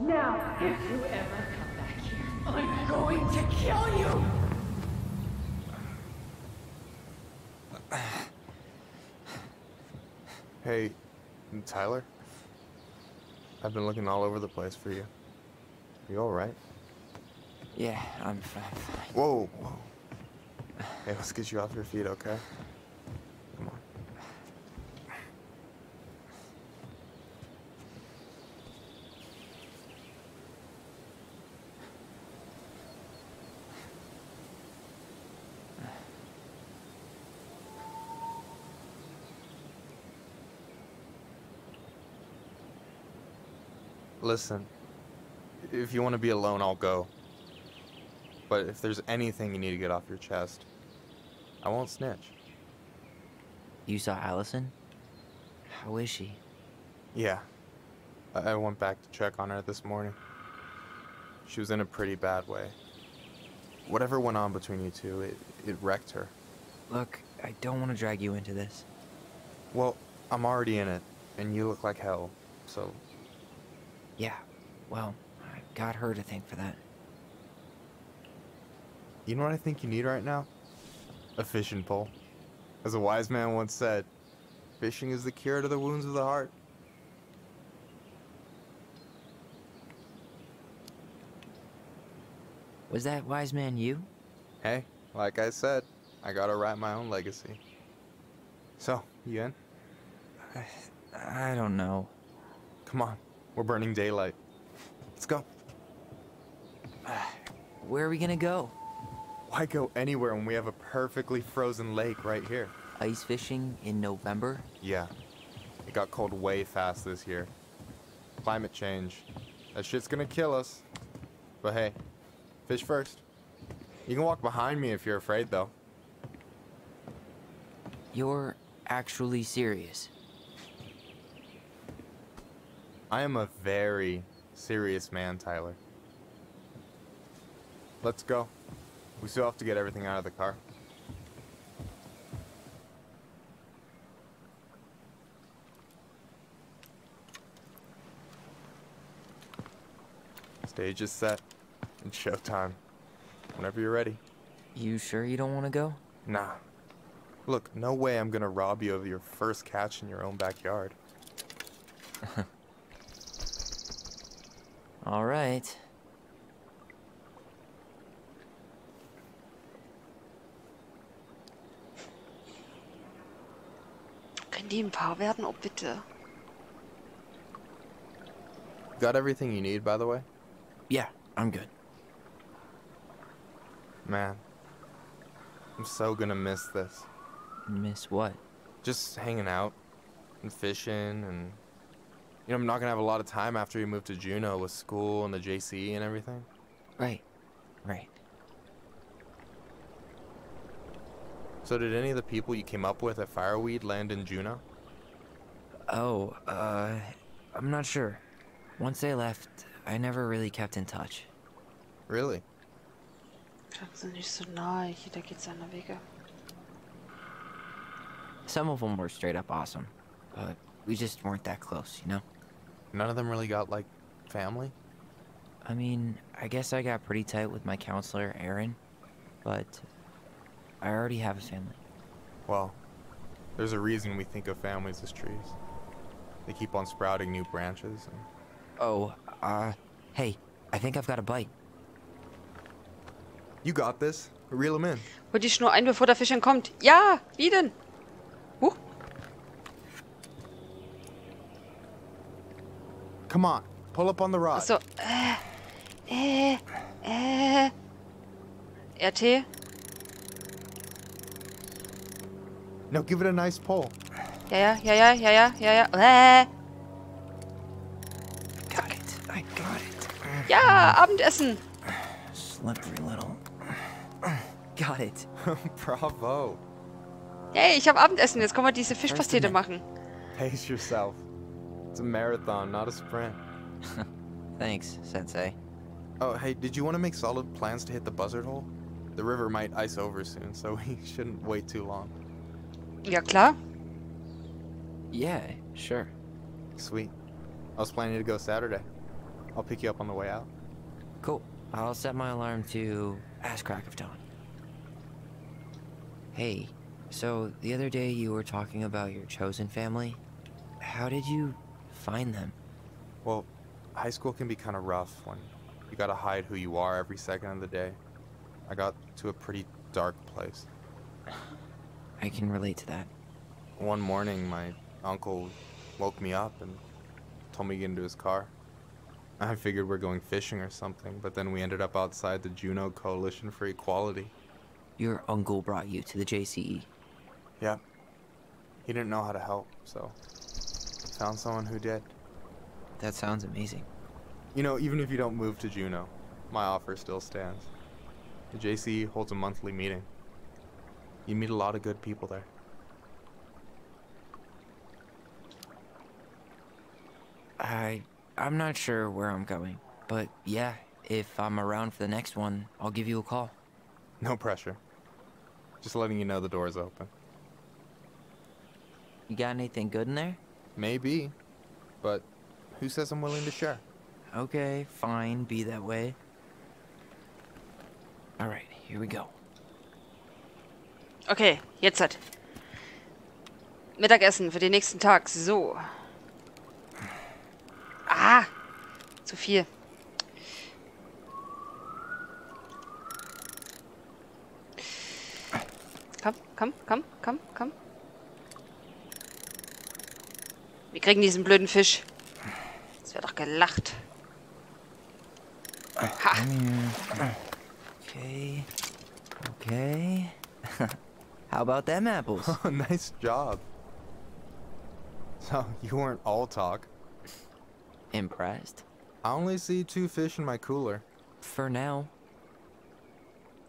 Now, if you ever come back here, I'm going to kill you! Hey, Tyler? I've been looking all over the place for you. You alright? Yeah, I'm fine. Whoa, whoa. Hey, let's get you off your feet, okay? Listen, if you want to be alone, I'll go. But if there's anything you need to get off your chest, I won't snitch. You saw Alyson? How is she? Yeah. I I went back to check on her this morning. She was in a pretty bad way. Whatever went on between you two, it, it wrecked her. Look, I don't want to drag you into this. Well, I'm already in it, and you look like hell, so Yeah, well, I got her to thank for that. you know what I think you need right now? A fishing pole. As a wise man once said, fishing is the cure to the wounds of the heart. Was that wise man you? Hey, like I said, I gotta write my own legacy. So, you in? I I don't know. Come on, we're burning daylight. Let's go. Where are we gonna go? Why go anywhere when we have a perfectly frozen lake right here? Ice fishing in November? Yeah, it got cold way fast this year. Climate change. That shit's gonna kill us. But hey, fish first. You can walk behind me if you're afraid, though. You're actually serious. I am a very serious man, Tyler. Let's go. We still have to get everything out of the car. Stage is set. It's showtime. Whenever you're ready. You sure you don't want to go? Nah. Look, no way I'm gonna rob you of your first catch in your own backyard. All right. Können die ein Paar werden? Oh, bitte. Got everything you need, by the way? Yeah, I'm good. Man, I'm so gonna miss this. Miss what? Just hanging out and fishing and you know, I'm not gonna have a lot of time after you move to Juneau with school and the JC and everything. Right. Right. So did any of the people you came up with at Fireweed land in Juneau? Oh, uh, I'm not sure. Once they left, I never really kept in touch. Really? Bleiben Sie nicht so nahe. Jeder geht seiner Wege. Some of them were straight up awesome, but we just weren't that close, you know? None of them really got like family? I mean, I guess I got pretty tight with my counselor, Aaron, but I already have a family. Well, there's a reason we think of families as trees. They keep on sprouting new branches and Oh, uh, hey, I think I've got a bite. You got this. Reel them in. Hol die Schnur ein, bevor der Fisch entkommt. Ja, wie denn? Come on, pull up on the rod. Achso. Äh. Äh. Äh. RT. No, give it a nice pull. Ja, ja, ja, ja, ja, ja, ja, ja. Äh. Got it. I got it. Ja, Abendessen. Slippery little. Got it. Bravo. Hey, ich habe Abendessen. Jetzt können wir diese Fischpastete machen. Pace yourself. It's a marathon, not a sprint. Thanks, Sensei. Oh, hey, did you want to make solid plans to hit the buzzard hole? The river might ice over soon, so we shouldn't wait too long. Ja, klar. Yeah, sure. Sweet. I was planning to go Saturday. I'll pick you up on the way out. Cool. I'll set my alarm to ass crack of dawn. Hey, so the other day you were talking about your chosen family. How did you find them? Well, high school can be kind of rough when you gotta hide who you are every second of the day. I got to a pretty dark place. I can relate to that. One morning, my uncle woke me up and told me to get into his car. I figured we're going fishing or something, but then we ended up outside the Juneau Coalition for Equality. Your uncle brought you to the. JCE. Yeah. He didn't know how to help, so found someone who did. That sounds amazing. You know, even if you don't move to Juneau, my offer still stands. The JC holds a monthly meeting. You meet a lot of good people there. I I'm not sure where I'm going, but yeah, if I'm around for the next one, I'll give you a call. No pressure. Just letting you know the door's open. You got anything good in there? Maybe, but who says I'm willing to share? Okay, fine, be that way. All right, here we go. Okay, jetzt hat. Mittagessen für den nächsten Tag. So. Ah! Zu viel. Komm, komm, komm, komm, komm. Wir kriegen diesen blöden Fisch. Das wäre doch gelacht. Ha! Okay. Okay. How about them apples? Oh, nice job. So, you weren't all talk. Impressed? I only see two fish in my cooler. For now.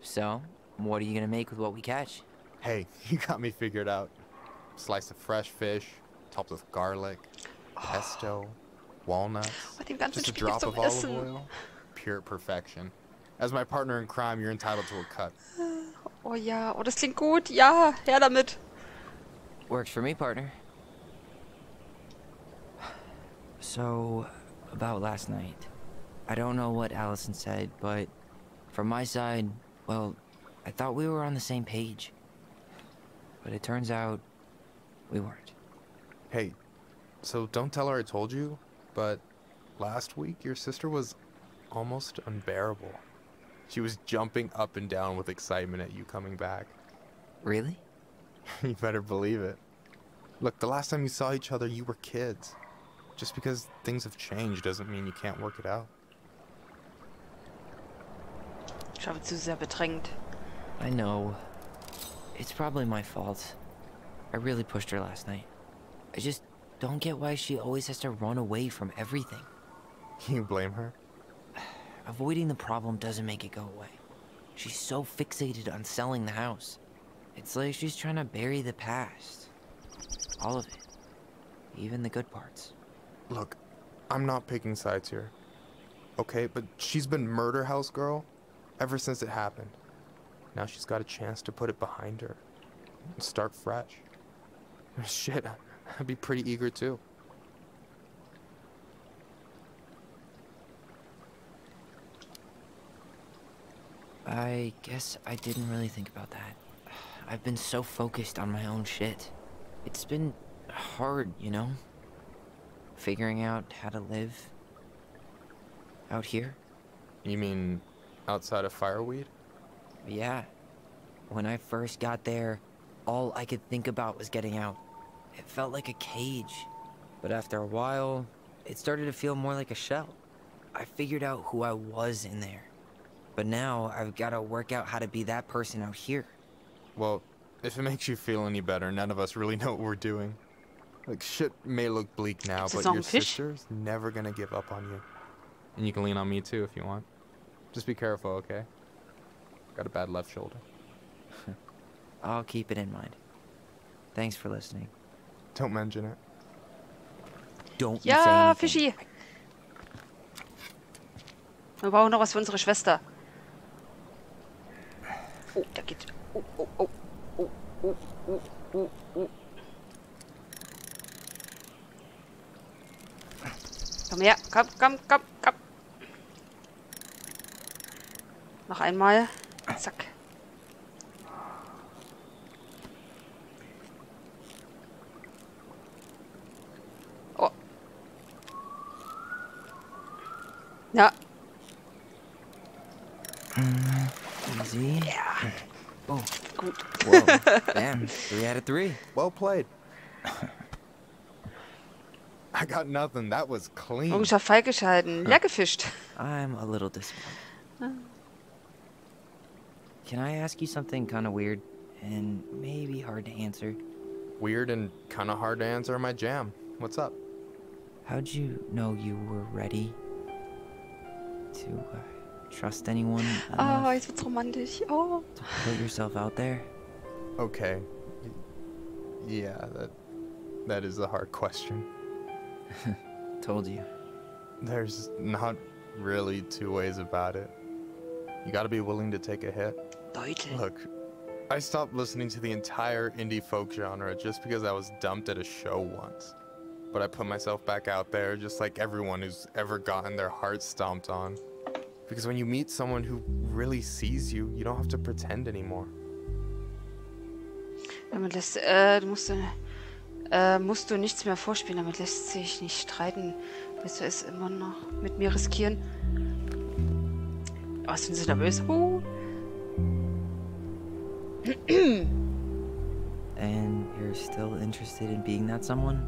So, what are you gonna make with what we catch? Hey, you got me figured out. Slice of fresh fish, topped with garlic, ah. pesto, walnuts, Mit dem ganzen just a drop of olive oil. Pure perfection. As my partner in crime, you're entitled to a cut. Oh ja, oh, das klingt gut. Ja, her damit. Works for me, partner. So, about last night. I don't know what Alyson said, but from my side, well, I thought we were on the same page. But it turns out we weren't. Hey, so don't tell her I told you, but last week your sister was almost unbearable. She was jumping up and down with excitement at you coming back. Really? you better believe it. Look, the last time you saw each other, you were kids. Just because things have changed doesn't mean you can't work it out. Ich habe zu sehr bedrängt. I know. It's probably my fault. I really pushed her last night. I just don't get why she always has to run away from everything. You blame her? Avoiding the problem doesn't make it go away. She's so fixated on selling the house. It's like she's trying to bury the past. All of it. Even the good parts. Look, I'm not picking sides here. Okay, but she's been murder house girl ever since it happened. Now she's got a chance to put it behind her and start fresh. Shit, I'd be pretty eager too. I guess I didn't really think about that. I've been so focused on my own shit. It's been hard, you know? Figuring out how to live out here. You mean outside of fireweed? Yeah. When I first got there, all I could think about was getting out. It felt like a cage. But after a while, it started to feel more like a shell. I figured out who I was in there. But now I've got to work out how to be that person out here. Well, if it makes you feel any better, none of us really know what we're doing. Like, shit may look bleak now, Is this but your fish? sister's never gonna give up on you. And you can lean on me too if you want. Just be careful, okay? Got a bad left shoulder. I'll keep it in mind. Thanks for listening. Don't mention it. Don't ja, Fischi! Wir brauchen noch was für unsere Schwester. Oh, da geht. Oh, oh, oh. Oh, oh, oh, oh, oh. Komm her. Komm, komm, komm, komm. Noch einmal. Zack. Ja, mm, Easy. ja, Oh, gut. whoa. Damn, three out of three. Well played. I got nothing. That was clean. Ungeschaut falsch geschalten. Leer gefischt. I'm a little disappointed. Can I ask you something kind of weird and maybe hard to answer? Weird and kind of hard to answer my jam. What's up? How'd you know you were ready to uh, trust anyone Oh, enough jetzt wird's romantisch. Oh. to put yourself out there? Okay. Yeah, that that is a hard question. Told you. There's not really two ways about it. You got to be willing to take a hit. Deutel. Look, I stopped listening to the entire indie folk genre just because I was dumped at a show once. But I put myself back out there just like everyone who's ever gotten their heart stomped on. Because when you meet someone who really sees you, you don't have to pretend anymore. Damit lässt, äh, du musst, äh, musst du nichts mehr vorspielen. Damit lässt sich nicht streiten. Willst du es immer noch mit mir riskieren? Oh, sind sie nervös? Uh. And you're still interested in being that someone?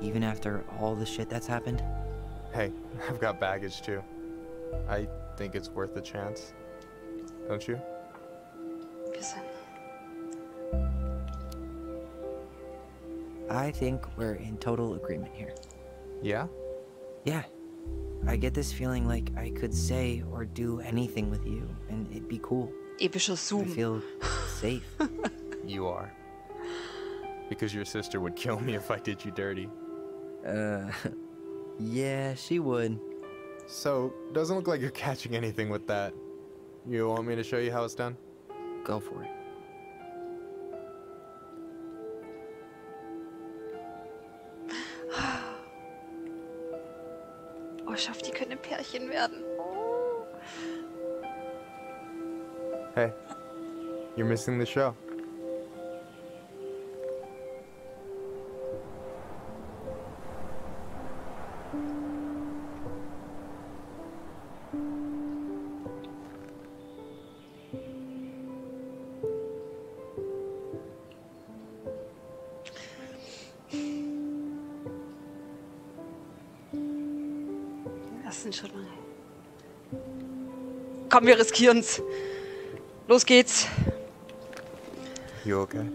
Even after all the shit that's happened? Hey, I've got baggage too. I think it's worth a chance. Don't you? Wir sind I think we're in total agreement here. Yeah? Yeah. I get this feeling like I could say or do anything with you and it'd be cool. epischer I Zoom. feel safe. You are. Because your sister would kill me if I did you dirty. uh, yeah, she would. So, doesn't look like you're catching anything with that. You want me to show you how it's done? Go for it. Oh, ich hoffe, die können ein Pärchen werden. Oh. Hey, you're missing the show. Ersten Schritt mal. Komm, wir riskieren's. Los geht's. You okay?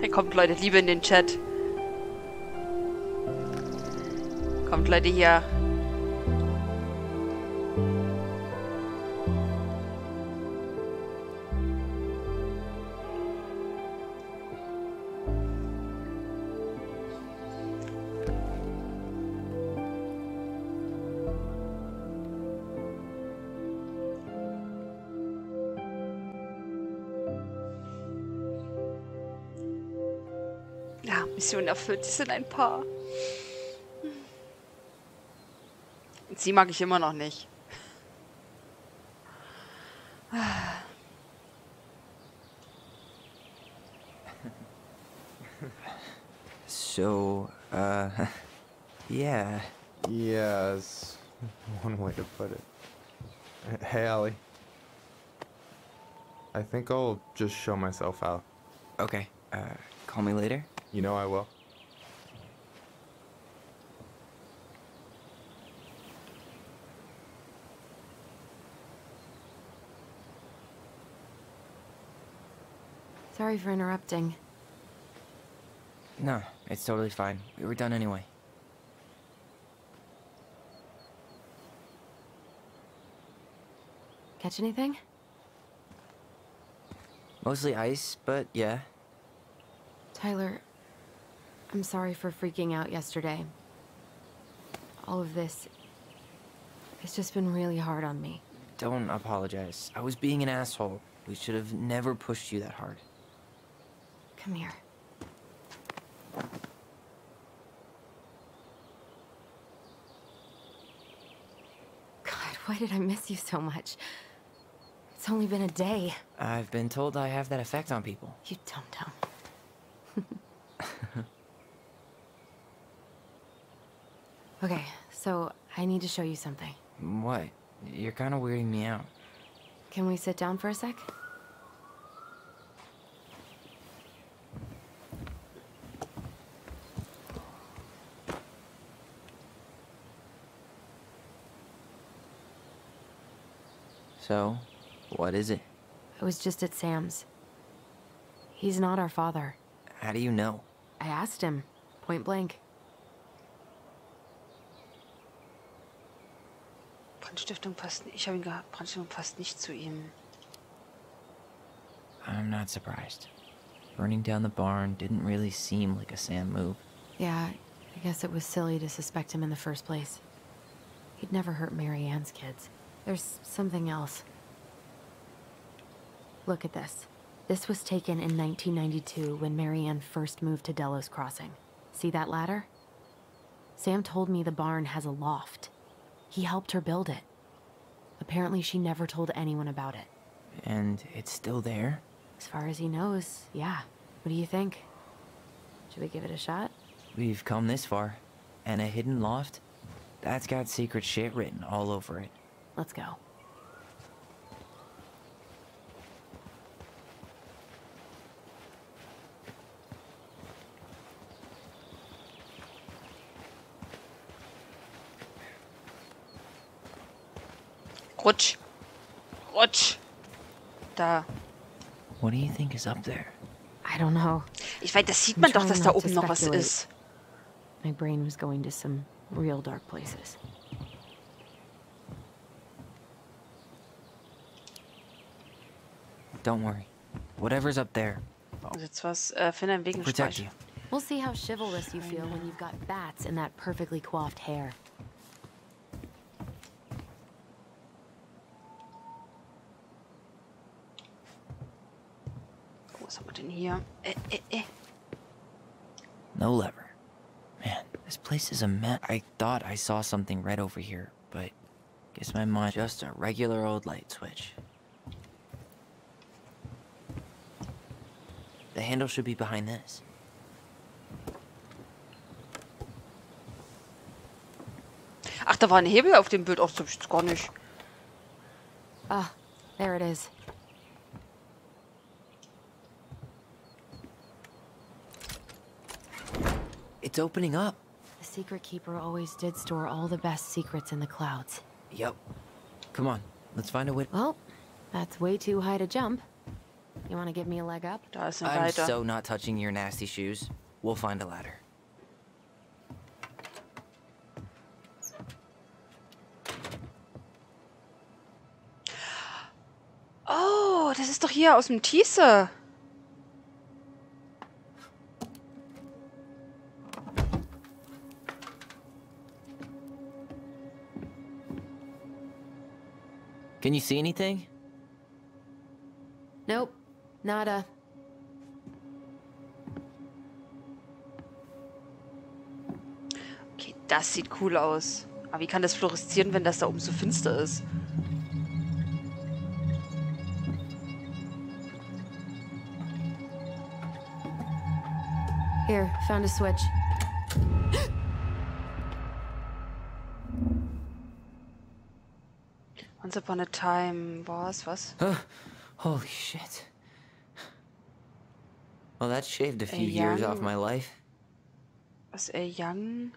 Hey, kommt Leute, Liebe in den Chat. Kommt Leute hier. Mission erfüllt. Sie sind ein Paar. Und sie mag ich immer noch nicht. So, uh, yeah. Yes, one way to put it. Hey, Allie. I think I'll just show myself out. Okay, uh, call me later. You know I will. Sorry for interrupting. No, it's totally fine. We were done anyway. Catch anything? Mostly ice, but yeah. Tyler, I'm sorry for freaking out yesterday. All of this, it's just been really hard on me. Don't apologize. I was being an asshole. We should have never pushed you that hard. Come here. God, why did I miss you so much? It's only been a day. I've been told I have that effect on people. You dumb dumb. okay, so I need to show you something. What? You're kind of weirding me out. Can we sit down for a sec? So, what is it? I was just at Sam's. He's not our father. How do you know? I asked him, point blank. Brandstiftung passt. Ich habe ihn gehabt. Brandstiftung passt nicht zu ihm. I'm not surprised. Burning down the barn didn't really seem like a Sam move. Yeah, I guess it was silly to suspect him in the first place. He'd never hurt Mary Ann's kids. There's something else. Look at this. This was taken in 1992 when Mary Ann first moved to Delos Crossing. See that ladder? Sam told me the barn has a loft. He helped her build it. Apparently, she never told anyone about it. And it's still there? As far as he knows, yeah. What do you think? Should we give it a shot? We've come this far. And a hidden loft? That's got secret shit written all over it. Let's go. Rutsch. Rutsch. Da. What do you think is up there? I don't know. Ich weiß, das sieht I'm man doch, trying dass da to oben noch was speculate. ist. My brain was going to some real dark places. Don't worry. Whatever's up there, jetzt was. Äh, finde einen Weg im protect Speicher. you. We'll see how chivalrous you feel when you've got bats in that perfectly coiffed hair. Was haben wir denn hier? Äh, eh, äh, eh, äh. Eh. No lever. Man, this place is a mess. I thought I saw something red over here, but guess my mind just a regular old light switch. The handle should be behind this. Ach, da war ein Hebel auf dem Bild. Ach, das hab ich gar nicht. Ah, there it is. It's opening up. The secret keeper always did store all the best secrets in the clouds. Yep. Come on, let's find a way. Well, that's way too high to jump. You want to give me a leg up? Da ist eine I'm Leiter. so not touching your nasty shoes. We'll find a ladder. Oh, das ist doch hier aus dem Teaser. Can you see anything? Nope, nada. Okay, das sieht cool aus. Aber wie kann das fluoreszieren, wenn das da oben so finster ist? Here, found a switch. Once upon a time was was? Holy shit. Well, that shaved a few A years off young- my life. Was er young?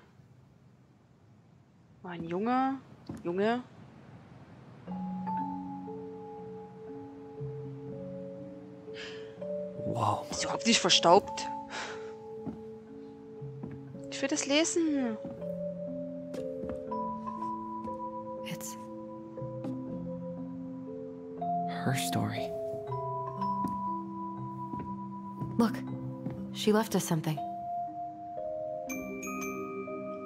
War ein Junge? Junge? Whoa. Ist überhaupt nicht verstaubt. Ich will das lesen. Her story. look. She left us something.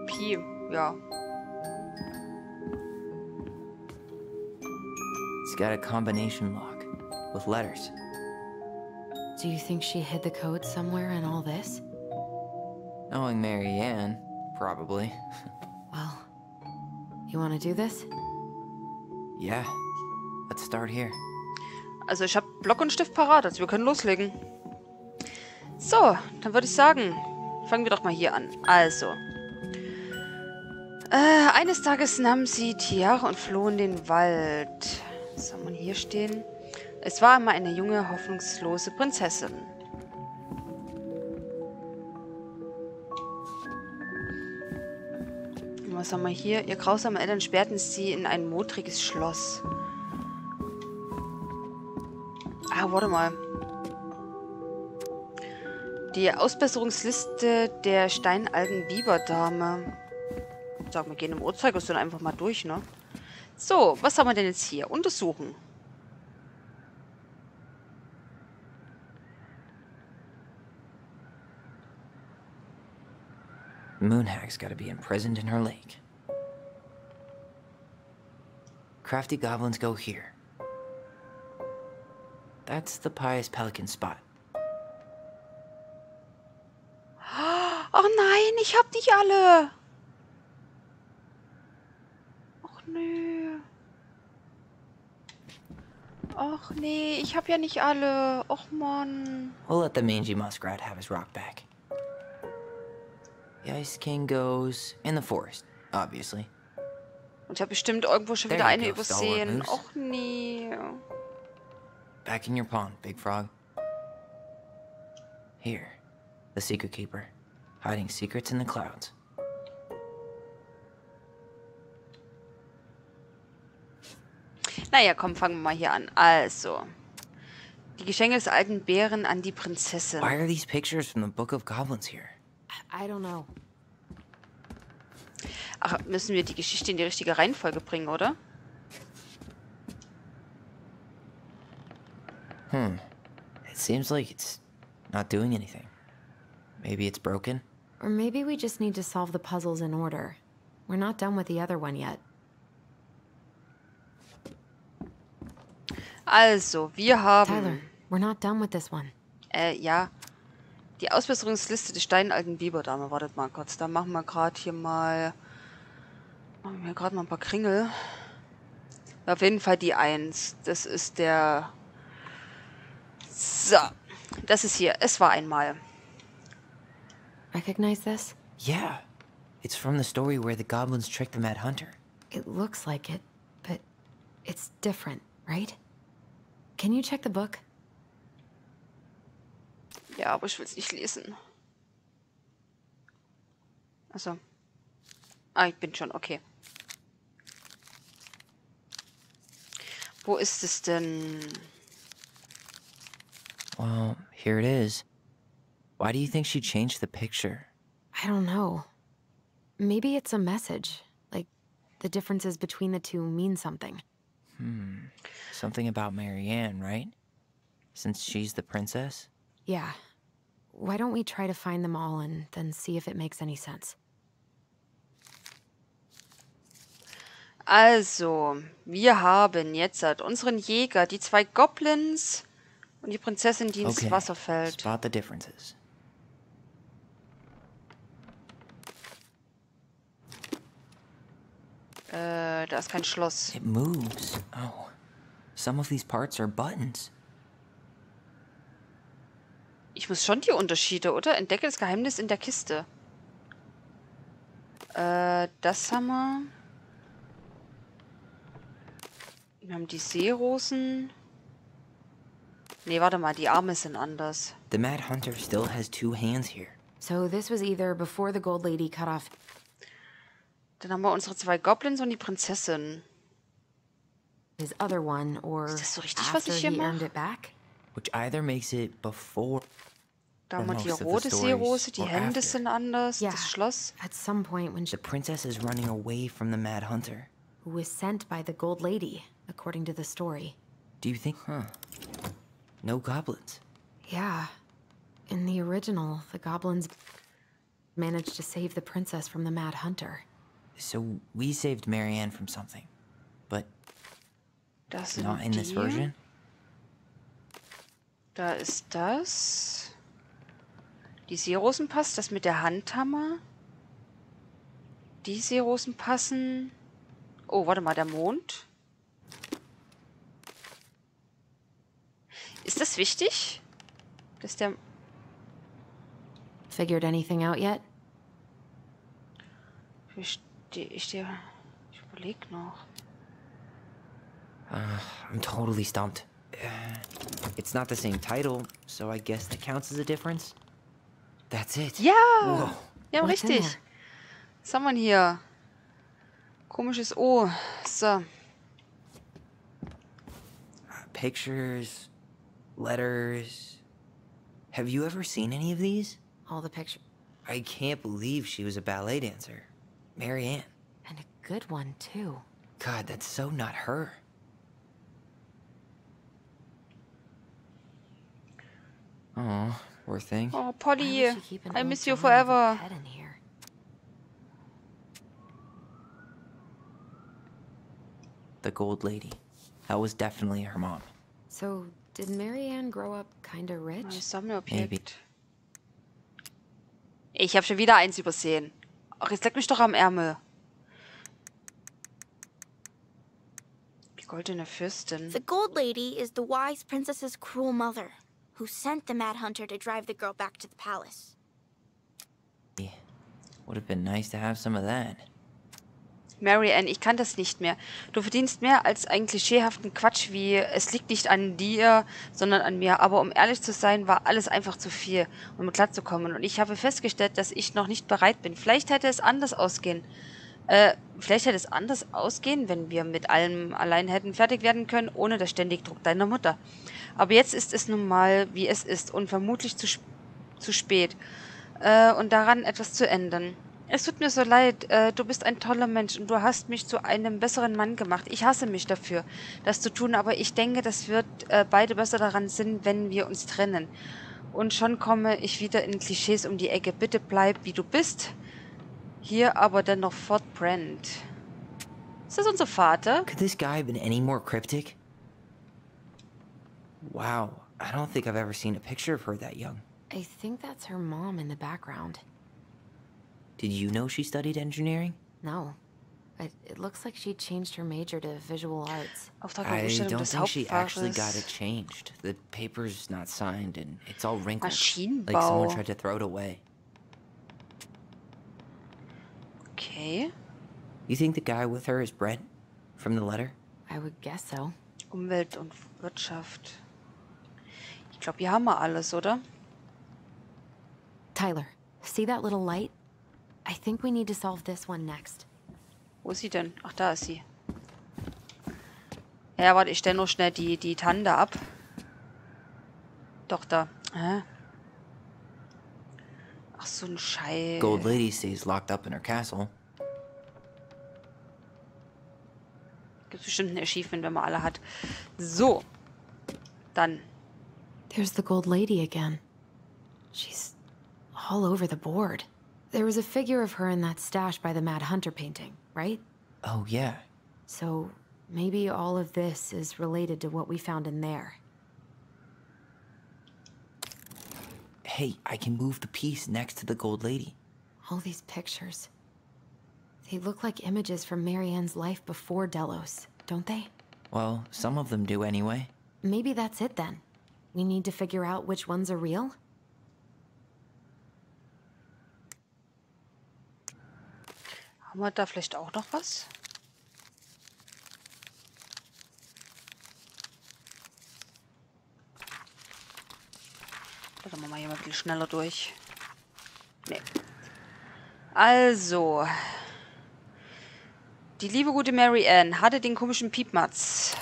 Pi, ja. It's got a combination lock with letters. Do you think she hid the code somewhere in all this? Knowing Mary Ann, probably. Well, you want to do this? Yeah, let's start here. Also ich habe Block und Stift parat, also wir können loslegen. So, dann würde ich sagen, fangen wir doch mal hier an. Also. Äh, eines Tages nahmen sie Tiare und flohen den Wald. Was soll man hier stehen? Es war einmal eine junge, hoffnungslose Prinzessin. Was haben wir hier? Ihr grausame Eltern sperrten sie in ein modriges Schloss. Ah, warte mal. Die Ausbesserungsliste der steinalten Biberdame. Sag, wir gehen im Uhrzeigersinn einfach mal durch, ne? So, was haben wir denn jetzt hier? Untersuchen. Moonhag's gotta be imprisoned in her lake. Crafty goblins go here. That's the pious pelican spot. Oh nein, ich hab nicht alle. Och nö. Och nee, ich hab ja nicht alle. Och Mann. We'll let the mangy muskrat have his rock back. The Ice King goes in the forest, obviously. Und ich habe bestimmt irgendwo schon wieder eine übersehen. Och nee. Back in your pond, Big Frog. Here, the Secret Keeper, hiding secrets in the clouds. Naja, komm, fangen wir mal hier an. Also. Die Geschenke des alten Bären an die Prinzessin. Why are these pictures from the Book of Goblins here? I don't know. Ach, müssen wir die Geschichte in die richtige Reihenfolge bringen, oder? It seems like it's not doing anything. Maybe it's broken? Or maybe we just need to solve the puzzles in order. We're not done with the other one yet. Also, wir haben... Tyler, we're not done with this one. Äh, ja. Die Ausbesserungsliste des steinalten Biberdame. Wartet mal kurz. Da machen wir gerade hier mal... Machen wir gerade mal ein paar Kringel. Auf jeden Fall die 1. Das ist der... So. Das ist hier. Es war einmal. Recognize this? Yeah. It's from the story where the goblins tricked the Mad Hunter. It looks like it, but it's different, right? Can you check the book? Ja, aber ich will es nicht lesen. Also. Ah, ich bin schon, okay. Wo ist es denn? Well, here it is. Why do you think she changed the picture? I don't know. Maybe it's a message. Like, the differences between the two mean something. Hmm. Something about Mary Ann, right? Since she's the princess? Yeah. Why don't we try to find them all and then see if it makes any sense? Also, wir haben jetzt halt unseren Jäger, die zwei Goblins und die Prinzessin, die ins Okay. Wasser fällt. Spot the differences. Äh, da ist kein Schloss. It moves. Oh. Some of these parts are buttons. Ich muss schon die Unterschiede, oder? Entdecke das Geheimnis in der Kiste. Äh, das haben wir. Wir haben die Seerosen. Nee, warte mal, die Arme sind anders. The Mad Hunter still has two hands here. So this was either before the Gold Lady cut off Dann haben wir unsere zwei Goblins und die Prinzessin. his other one, or Ist das so richtig, was after ich hier he earned mache? it back. Which either makes it before. Da haben wir die most of the rote stories Seerose, die Hände after. sind anders, Ja. das Schloss. At some point when she The princess is running away from the Mad Hunter. who was sent by the Gold Lady, according to the story. Do you think? Huh. No goblins. Yeah. In the original, the goblins managed to save the princess from the Mad Hunter. So we saved Mary Ann from something. But Das not in this version? Da ist das. Die Seerosen passt, das mit der Handhammer. Die Seerosen passen. Oh, warte mal, der Mond. Ist das wichtig? Dass der... Figured anything out yet? Ich stehe... Ich, steh, ich überleg noch. Uh, I'm totally stumped. Uh, it's not the same title, so I guess that counts as a difference. That's it. Ja! Whoa. Ja, What's richtig. Was haben wir denn hier? Komisches O. So. Pictures, letters. Have you ever seen any of these? All the pictures. I can't believe she was a ballet dancer. Mary Ann. And a good one, too. God, that's so not her. Oh, poor thing. Oh, Polly. would she keep an I miss you drawing of a forever. pet in here? The gold lady. That was definitely her mom. So, did Marianne grow up kinda rich? Sammelobjekt. Ich habe schon wieder eins übersehen. Ach, jetzt leck mich doch am Ärmel. Die goldene Fürstin. The Gold Lady is the wise princess's cruel mother, who sent the Mad Hunter to drive the girl back to the palace. Yeah. Would have been nice to have some of that. Mary Ann, ich kann das nicht mehr. Du verdienst mehr als einen klischeehaften Quatsch wie es liegt nicht an dir, sondern an mir. Aber um ehrlich zu sein, war alles einfach zu viel, um klarzukommen. Und ich habe festgestellt, dass ich noch nicht bereit bin. Vielleicht hätte es anders ausgehen. Äh, vielleicht hätte es anders ausgehen, wenn wir mit allem allein hätten fertig werden können, ohne der ständig Druck deiner Mutter. Aber jetzt ist es nun mal, wie es ist und vermutlich zu, sp- zu spät. Äh, und daran etwas zu ändern. Es tut mir so leid, äh, du bist ein toller Mensch und du hast mich zu einem besseren Mann gemacht. Ich hasse mich dafür, das zu tun, aber ich denke, das wird äh, beide besser daran sind, wenn wir uns trennen. Und schon komme ich wieder in Klischees um die Ecke. Bitte bleib, wie du bist. Hier aber dennoch Fort Brand. Ist das unser Vater? Could this guy have been any more cryptic? Wow, I don't think I've ever seen a picture of her that young. I think that's her mom in the background. Did you know she studied engineering? No. It, it looks like she changed her major to visual arts. Oh, I Umstellung don't des think she actually got it changed. The paper's not signed and it's all wrinkled. Like someone tried to throw it away. Okay. You think the guy with her is Brent? From the letter? I would guess so. Umwelt und Wirtschaft. Ich glaube, hier haben wir alles, oder? Tyler, see that little light? I think we need to solve this one next. Wo ist sie denn? Ach, da ist sie. Ja, warte, ich stelle nur schnell die, die Tante ab. Doch, da. Hä? Ach, so ein Scheiß. Gold lady stays locked up in her castle. Gibt bestimmt ein Achievement, wenn man alle hat. So. Dann. There's the gold lady again. She's all over the board. There was a figure of her in that stash by the Mad Hunter painting, right? Oh, yeah. So maybe all of this is related to what we found in there. Hey, I can move the piece next to the gold lady. All these pictures. They look like images from Mary Ann's life before Delos, don't they? Well, some of them do anyway. Maybe that's it then. We need to figure out which ones are real? Haben wir da vielleicht auch noch was? Warte mal hier mal ein bisschen schneller durch. Nee. Also. Die liebe gute Mary Ann hatte den komischen Piepmatz.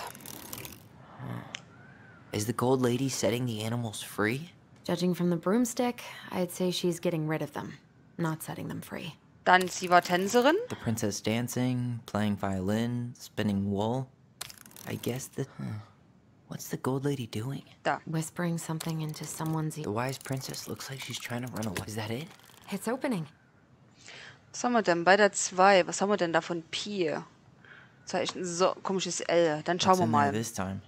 Is the gold lady setting the animals free? Judging from the broomstick, I'd say she's getting rid of them, not setting them free. Dann, sie war Tänzerin. The princess dancing, playing violin, spinning wool. I guess the. What's the gold lady doing? Da. Whispering something into someone's The ear. wise princess looks like she's trying to run away. Is that it? It's opening. Was haben wir denn bei der 2? Was haben wir denn da von Pi? Zeichen. So, komisches L. Dann schauen What's wir mal. this time?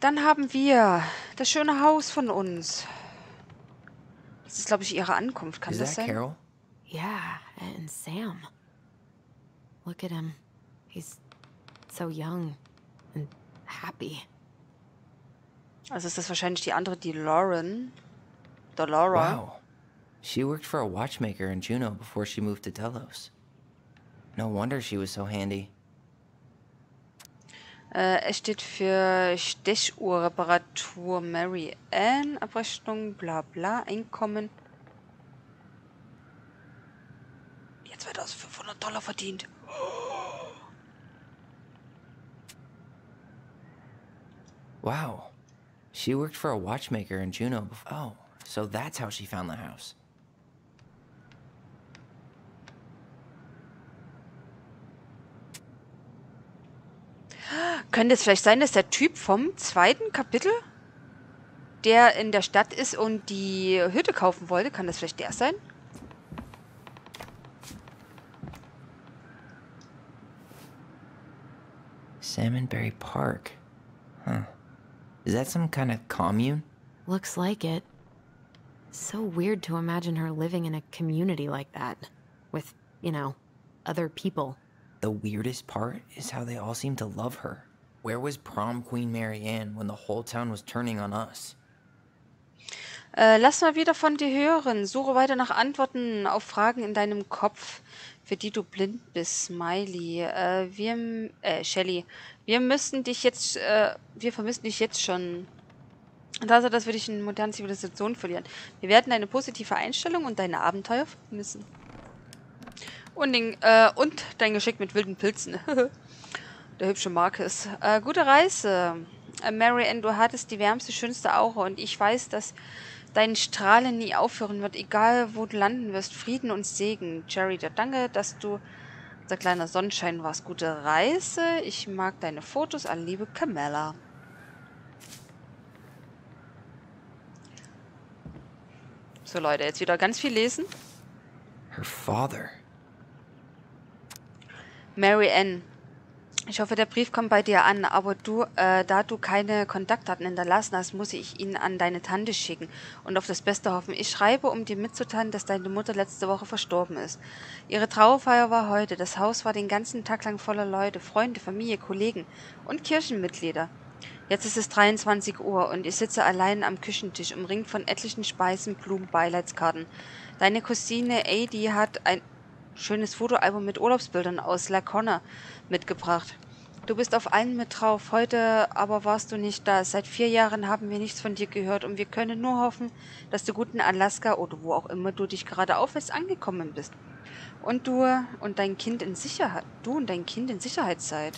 Dann haben wir das schöne Haus von uns. Das ist, glaube ich, ihre Ankunft. Kann Is das that sein? Carol? Yeah, and Sam. Look at him. He's so young and happy. Also ist das wahrscheinlich die andere, die Lauren. Der Laura. Wow. She worked for a watchmaker in Juneau before she moved to Delos. No wonder she was so handy. Äh, es steht für Stechuhrreparatur Mary Ann, Abrechnung, bla bla, Einkommen. Jetzt 2500 Dollar verdient. Wow. She worked for a watchmaker in Juneau before. Oh, so that's how she found the house. Könnte es vielleicht sein, dass der Typ vom zweiten Kapitel, der in der Stadt ist und die Hütte kaufen wollte, kann das vielleicht der sein? Salmonberry Park. Huh. Is that some kind of commune? Looks like it. So weird to imagine her living in a community like that. With, you know, other people. The weirdest part is how they all seem to love her. Where was prom queen Mary Ann when the whole town was turning on us? Äh, lass mal wieder von dir hören. Suche weiter nach Antworten auf Fragen in deinem Kopf, für die du blind bist, Smiley. Äh, wir, äh, Shelly, wir müssen dich jetzt, äh, wir vermissen dich jetzt schon. Tatsache, dass wir dich in modernen Zivilisationen verlieren. Wir werden deine positive Einstellung und deine Abenteuer vermissen. Und, den, äh, und dein Geschick mit wilden Pilzen. Der hübsche Marcus. Äh, gute Reise. Äh, Mary Ann, du hattest die wärmste, schönste Aura und ich weiß, dass dein Strahlen nie aufhören wird, egal wo du landen wirst. Frieden und Segen. Jerry, der danke, dass du unser kleiner Sonnenschein warst. Gute Reise. Ich mag deine Fotos. Alle Liebe, Camilla. So Leute, jetzt wieder ganz viel lesen. Her father. Mary Ann, ich hoffe, der Brief kommt bei dir an, aber du, äh, da du keine Kontaktdaten hinterlassen hast, muss ich ihn an deine Tante schicken und auf das Beste hoffen. Ich schreibe, um dir mitzuteilen, dass deine Mutter letzte Woche verstorben ist. Ihre Trauerfeier war heute. Das Haus war den ganzen Tag lang voller Leute, Freunde, Familie, Kollegen und Kirchenmitglieder. Jetzt ist es 23 Uhr und ich sitze allein am Küchentisch, umringt von etlichen Speisen, Blumen, Beileidskarten. Deine Cousine Adi hat ein schönes Fotoalbum mit Urlaubsbildern aus La Conner mitgebracht. Du bist auf allen mit drauf, heute aber warst du nicht da. Seit vier Jahren haben wir nichts von dir gehört und wir können nur hoffen, dass du gut in Alaska oder wo auch immer du dich gerade aufhältst angekommen bist. Und du und dein Kind in Sicherheit, du und dein Kind in Sicherheit seid.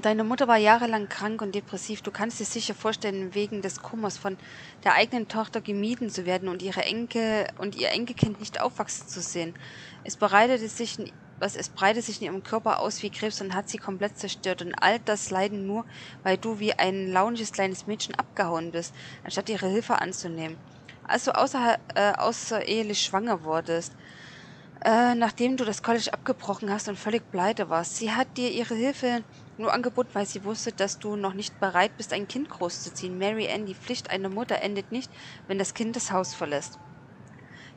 Deine Mutter war jahrelang krank und depressiv. Du kannst dir sicher vorstellen, wegen des Kummers von der eigenen Tochter gemieden zu werden und ihre Enkel und ihr Enkelkind nicht aufwachsen zu sehen. Es bereitete sich, was es breitet sich in ihrem Körper aus wie Krebs und hat sie komplett zerstört. Und all das Leiden nur, weil du wie ein launiges kleines Mädchen abgehauen bist, anstatt ihre Hilfe anzunehmen. Als du außer, äh, außerehelich schwanger wurdest, äh, nachdem du das College abgebrochen hast und völlig pleite warst. Sie hat dir ihre Hilfe nur angeboten, weil sie wusste, dass du noch nicht bereit bist, ein Kind großzuziehen. Mary Ann, die Pflicht einer Mutter endet nicht, wenn das Kind das Haus verlässt.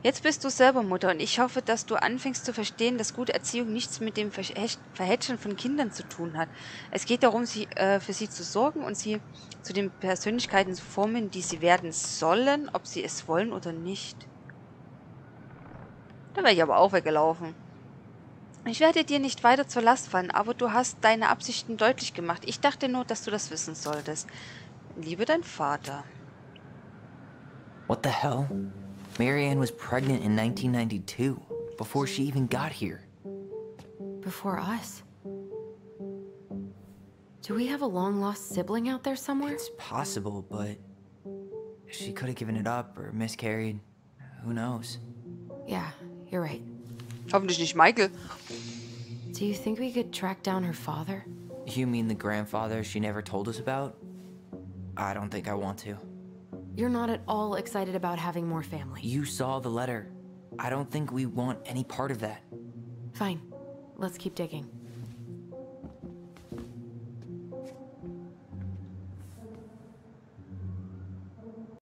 Jetzt bist du selber Mutter und ich hoffe, dass du anfängst zu verstehen, dass gute Erziehung nichts mit dem Verhätsch- Verhätscheln von Kindern zu tun hat. Es geht darum, sie, äh, für sie zu sorgen und sie zu den Persönlichkeiten zu formen, die sie werden sollen, ob sie es wollen oder nicht. Da wäre ich aber auch weggelaufen. Ich werde dir nicht weiter zur Last fallen, aber du hast deine Absichten deutlich gemacht. Ich dachte nur, dass du das wissen solltest. Liebe dein Vater. What the hell? Marianne was pregnant in 1992, before she even got here. Before us. Do we have a long lost sibling out there somewhere? It's possible, but she could have given it up or miscarried. Who knows? Yeah, you're right. Hoffentlich nicht Michael. Do you think we could track down her father? You mean the grandfather she never told us about? I don't think I want to. You're not at all excited about having more family. You saw the letter. I don't think we want any part of that. Fine. Let's keep digging.